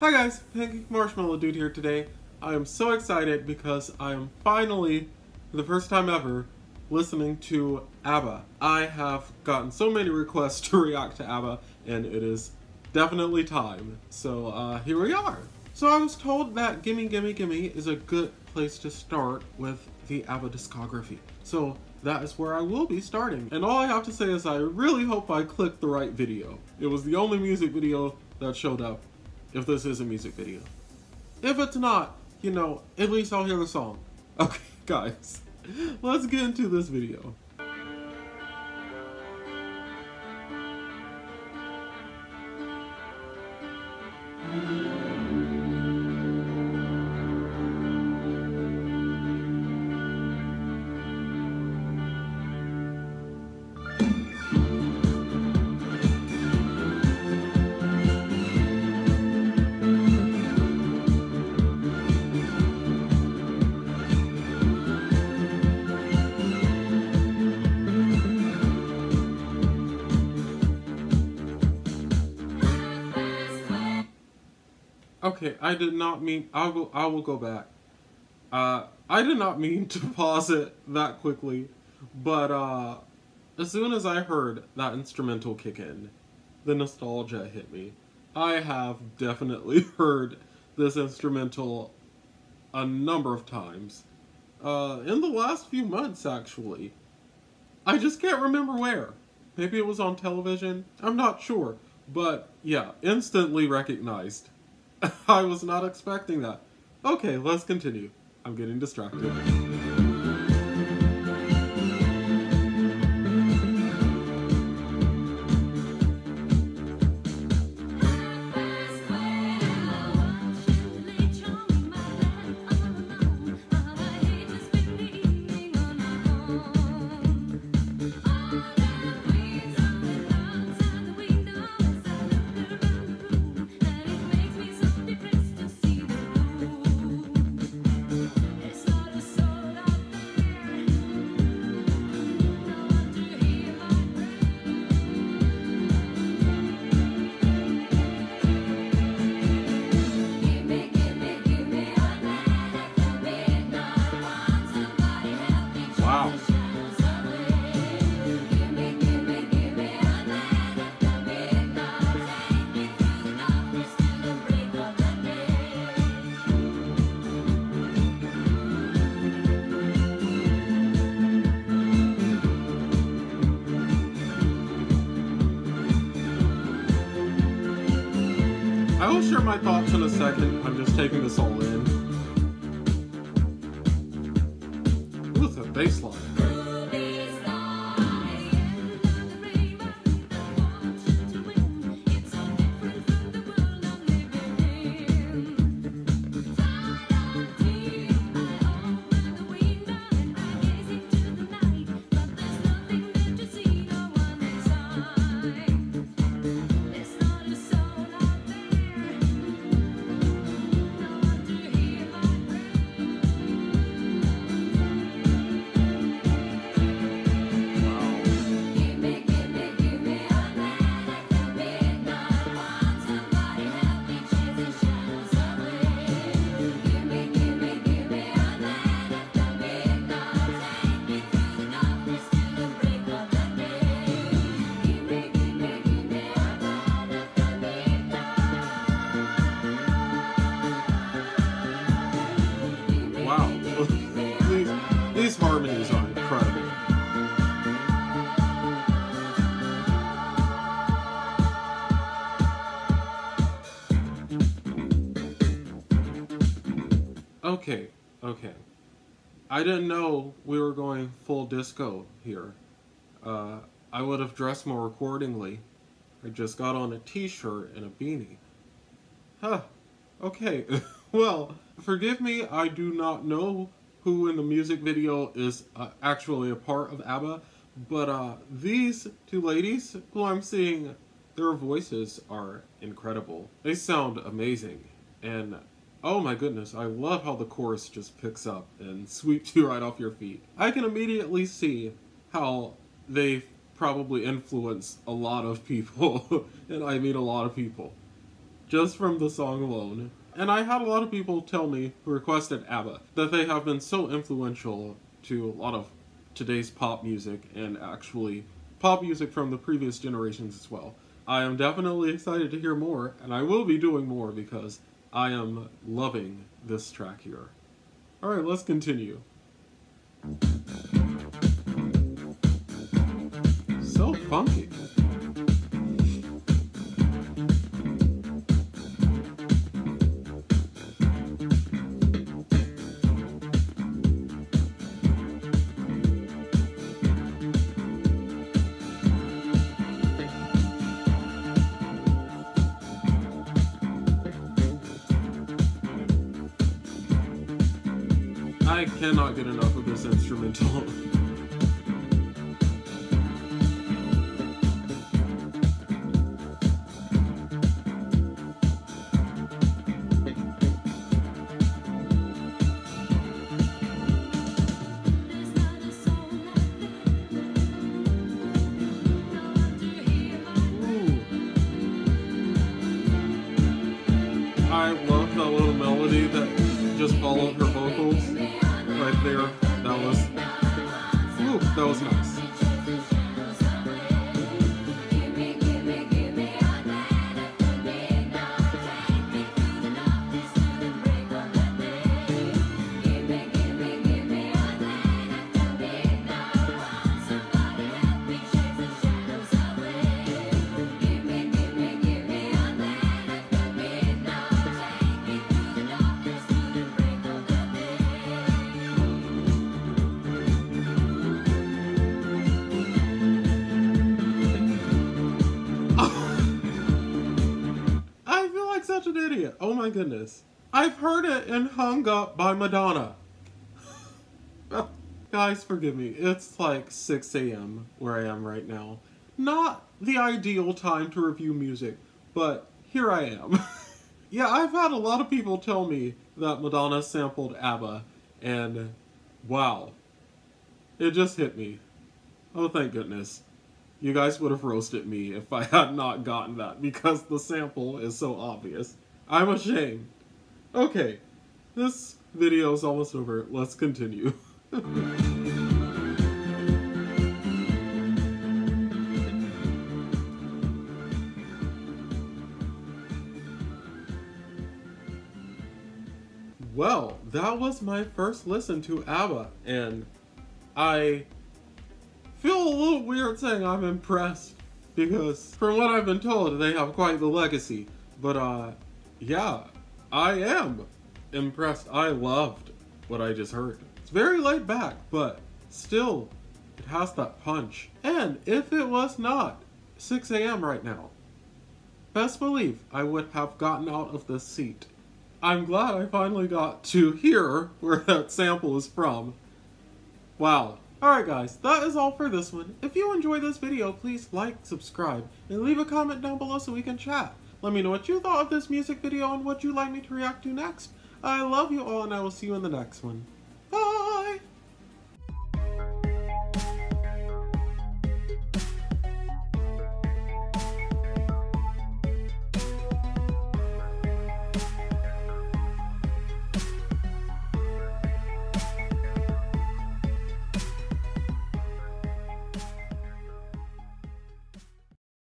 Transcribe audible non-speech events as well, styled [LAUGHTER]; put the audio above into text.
Hi guys, Pancake Marshmallow Dude here today. I am so excited because I am finally, for the first time ever, listening to ABBA. I have gotten so many requests [LAUGHS] to react to ABBA, and it is definitely time. So uh, here we are. So I was told that Gimme Gimme Gimme is a good place to start with the ABBA discography. So that is where I will be starting. And all I have to say is I really hope I clicked the right video. It was the only music video that showed up if this is a music video. If it's not, you know, at least I'll hear the song. [LAUGHS] Okay, guys, let's get into this video. Okay, I did not mean. I will. I will go back. Uh, I did not mean to [LAUGHS] pause it that quickly, but uh, as soon as I heard that instrumental kick in, the nostalgia hit me. I have definitely [LAUGHS] heard this instrumental a number of times. Uh, in the last few months, actually. I just can't remember where. Maybe it was on television. I'm not sure. But yeah, instantly recognized. [LAUGHS] I was not expecting that. Okay, let's continue. I'm getting distracted. My thoughts in a second. I'm just taking this all in. Ooh, the bass line. Okay, okay. I didn't know we were going full disco here. Uh, I would have dressed more accordingly. I just got on a t-shirt and a beanie. Huh. Okay. [LAUGHS] well, forgive me, I do not know who in the music video is uh, actually a part of ABBA, but uh, these two ladies who I'm seeing, their voices are incredible. They sound amazing, and oh my goodness, I love how the chorus just picks up and sweeps you right off your feet. I can immediately see how they probably influence a lot of people, [LAUGHS] and I mean a lot of people. just from the song alone. And I had a lot of people tell me who requested ABBA that they have been so influential to a lot of today's pop music and actually pop music from the previous generations as well. I am definitely excited to hear more, and I will be doing more because I am loving this track here. Alright, let's continue. So funky. Cannot get enough of this instrumental. I love that little melody that just followed her right there. That was, ooh, that was nice. Such an idiot. Oh my goodness. I've heard it in Hung Up by Madonna. [LAUGHS] Guys, forgive me. It's like 6 a.m. where I am right now. Not the ideal time to review music, but here I am. [LAUGHS] yeah, I've had a lot of people tell me that Madonna sampled ABBA, and wow. It just hit me. Oh, thank goodness. You guys would have roasted me if I had not gotten that because the sample is so obvious. I'm ashamed. Okay, this video is almost over. Let's continue. [LAUGHS] well, that was my first listen to ABBA, and I feel a little weird saying I'm impressed because from what I've been told, they have quite the legacy. But uh, yeah, I am impressed. I loved what I just heard. It's very laid back, but still, it has that punch. And if it was not 6 a.m. right now, best believe I would have gotten out of the seat. I'm glad I finally got to hear where that sample is from. Wow. Alright guys, that is all for this one. If you enjoyed this video, please like, subscribe, and leave a comment down below so we can chat. Let me know what you thought of this music video and what you'd like me to react to next. I love you all and I will see you in the next one.